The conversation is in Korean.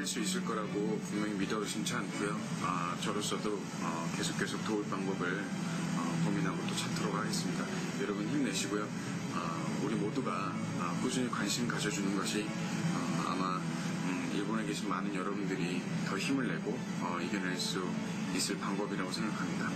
이겨낼 수 있을 거라고 분명히 믿어심치 않고요. 아, 저로서도 어, 계속 계속 도울 방법을 어, 고민하고 또 찾도록 하겠습니다. 여러분 힘내시고요. 아, 우리 모두가 아, 꾸준히 관심 가져주는 것이 어, 아마 음, 일본에 계신 많은 여러분들이 더 힘을 내고 어, 이겨낼 수 있을 방법이라고 생각합니다.